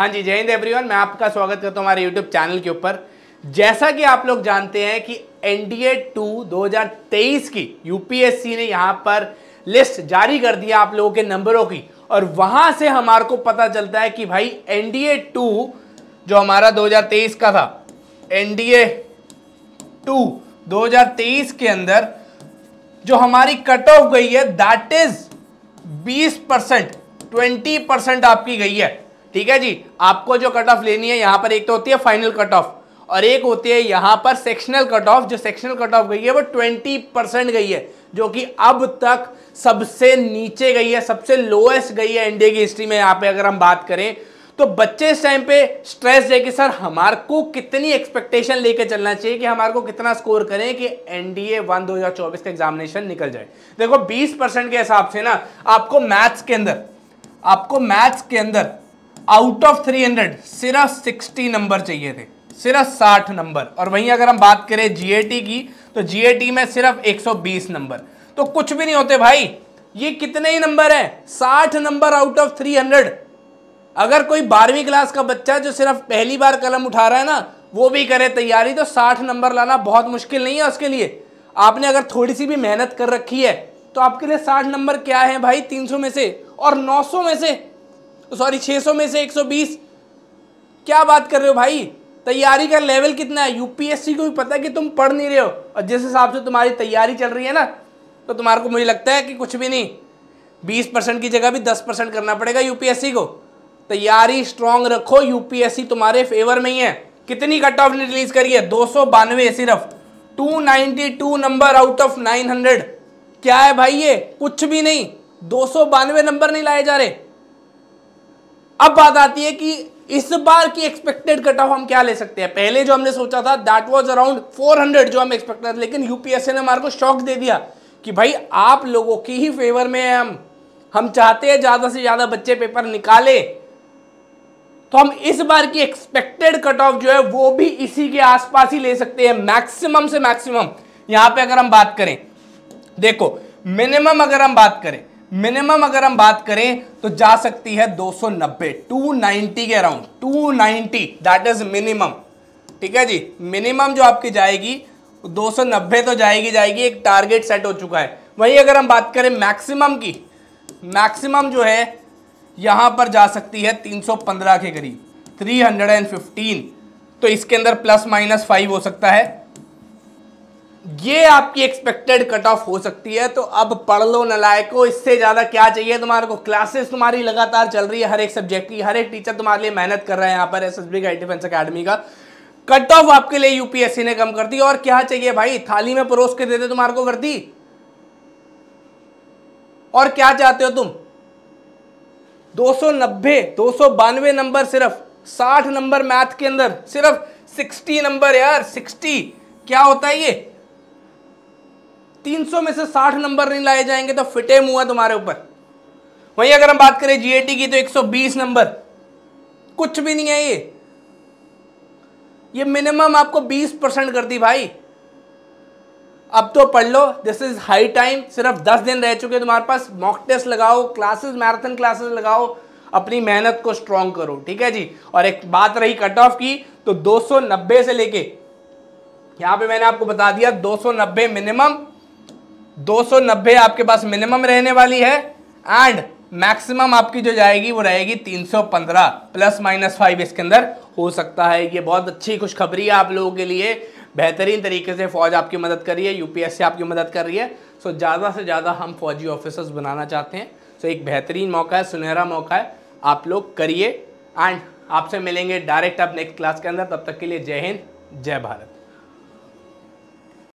हाँ जी, जय हिंद एवरीवन मैं आपका स्वागत करता हूँ हमारे यूट्यूब चैनल के ऊपर। जैसा कि आप लोग जानते हैं कि एनडीए टू 2023 की यूपीएससी ने यहाँ पर लिस्ट जारी कर दिया आप लोगों के नंबरों की। और वहाँ से हमारे को पता चलता है कि भाई एनडीए टू जो हमारा 2023 का था एनडीए टू 2023 के अंदर जो हमारी कट ऑफ़ गई है that is 20 percent twenty percent आपकी गई है। ठीक है जी? आपको जो कट ऑफ़ लेनी है, यहाँ पर एक तो होती है फाइनल कट ऑफ़ और एक होती है यहाँ पर सेक्शनल कट ऑफ़ जो सेक्शनल कट ऑफ़ गई है, वो ट्वेंटी परसेंट गई है, जो कि अब तक सबसे नीचे गई है, सबसे लोएस्ट गई है इंडिया की हिस्ट्री में। यहाँ पे अगर हम बात करें तो बच्चे इस टाइम पे स्ट्रेस है कि, सर हमारे को कितनी एक्सपेक्टेशन लेके चलना चाहिए कि हमारे को कितना स्कोर करें कि एनडीए वन 2024 का एग्जामिनेशन निकल जाए? देखो 20 परसेंट के हिसाब से ना, आपको मैथ्स के अंदर, आपको मैथ्स के अंदर आउट ऑफ़ 300 सिर्फ़ 60 नंबर चाहिए थे। सिर्फ़ 60 नंबर और वहीं अगर हम बात करें जीएटी की तो जीएटी में सिर्फ़ 120 नंबर तो कुछ भी नहीं होते भाई। ये कितने ही नंबर है? 60 नंबर आउट ऑफ़ 300 अगर कोई बारहवीं क्लास का बच्चा जो सिर्फ़ पहली बार कलम उठा रहा है ना, वो भी करे तैयारी तो साठ नंबर लाना बहुत मुश्किल नहीं है उसके लिए। आपने अगर थोड़ी सी भी मेहनत कर रखी है तो आपके लिए साठ नंबर क्या है भाई? तीन सौ में से और नौ सौ में से। सॉरी, छह सौ में से एक सौ बीस। क्या बात कर रहे हो भाई? तैयारी का लेवल कितना है? यूपीएससी को भी पता है कि तुम पढ़ नहीं रहे हो? और जिस हिसाब से तुम्हारी तैयारी चल रही है ना तो तुम्हारे को मुझे लगता है कि कुछ भी नहीं। बीस परसेंट की जगह भी दस परसेंट करना पड़ेगा यूपीएससी को। तैयारी स्ट्रांग रखो यूपीएससी तुम्हारे फेवर में ही है। कितनी कट ऑफ़ रिलीज़ करी है? दो सौ बानवे सिर्फ़। 292 नंबर आउट ऑफ़ 900 क्या है भाई ये? कुछ भी नहीं। दो सौ बानवे नंबर नहीं लाए जा रहे। अब बात आती है कि इस बार की एक्सपेक्टेड कट ऑफ़ हम क्या ले सकते हैं? पहले जो हमने सोचा था दैट वाज अराउंड 400 जो हम एक्सपेक्ट लेकिन यूपीएससी ने हमारे को शॉक दे दिया कि भाई, आप लोगों की ही फेवर में है हम। हम चाहते हैं ज़्यादा से ज़्यादा बच्चे पेपर निकाले। तो हम इस बार की एक्सपेक्टेड कट ऑफ़ जो है, वो भी इसी के आसपास ही ले सकते हैं मैक्सिमम से मैक्सिमम यहाँ पे अगर हम बात करें, देखो मिनिमम अगर हम बात करें मिनिमम अगर हम बात करें तो जा सकती है 290 290 के अराउंड 290 दैट इज़ मिनिमम ठीक है जी? मिनिमम जो आपकी जाएगी 290 तो जाएगी जाएगी, एक टारगेट सेट हो चुका है। वहीं अगर हम बात करें मैक्सिमम की मैक्सिमम जो है, यहाँ पर जा सकती है 315 के करीब 315 तो इसके अंदर प्लस माइनस फाइव हो सकता है। ये आपकी एक्सपेक्टेड कट ऑफ़ हो सकती है तो अब पढ़ लो नलायको, इससे ज़्यादा क्या चाहिए तुम्हारे को? क्लासेस तुम्हारी लगातार चल रही है, हर एक सब्जेक्ट की, हर एक टीचर तुम्हारे लिए मेहनत कर रहा है यहाँ पर एस एस बी का डिफेंस अकेडमी का। कट ऑफ़ आपके लिए यूपीएससी ने कम कर दी, और क्या चाहिए भाई? थाली में परोस के देते तुम्हारे को वर्दी। और क्या चाहते हो तुम? 290 292 नंबर सिर्फ़ 60 नंबर मैथ के अंदर, सिर्फ़ 60 नंबर यार 60 क्या होता है ये? 300 में से 60 नंबर नहीं लाए जाएँगे तो फिटे हुआ तुम्हारे ऊपर। वहीं अगर हम बात करें जीएटी की तो 120 नंबर। कुछ भी नहीं है ये। ये मिनिमम आपको 20 परसेंट कर दी भाई। अब तो पढ़ लो दिस इज़ हाई टाइम सिर्फ़ 10 दिन रह चुके तुम्हारे पास। मॉक टेस्ट लगाओ क्लासेस मैराथन क्लासेस लगाओ, अपनी मेहनत को स्ट्रॉन्ग करो, ठीक है जी? और एक बात रही कट ऑफ़ की तो 290 से लेके, यहाँ पे मैंने आपको बता दिया 290 मिनिमम 290 आपके पास मिनिमम रहने वाली है एंड मैक्सिमम आपकी जो जाएगी वो रहेगी 315 प्लस माइनस फाइव इसके अंदर। हो सकता है ये बहुत अच्छी खुशखबरी है आप लोगों के लिए। बेहतरीन तरीके से फौज आपकी मदद कर रही है यूपीएससी आपकी मदद कर रही है। सो ज़्यादा से ज़्यादा हम फौजी ऑफिसर्स बनाना चाहते हैं। सो एक बेहतरीन मौका है, सुनहरा मौका है। आप लोग करिए एंड आपसे मिलेंगे डायरेक्ट आप नेक्स्ट क्लास के अंदर। तब तक के लिए जय हिंद, जय भारत।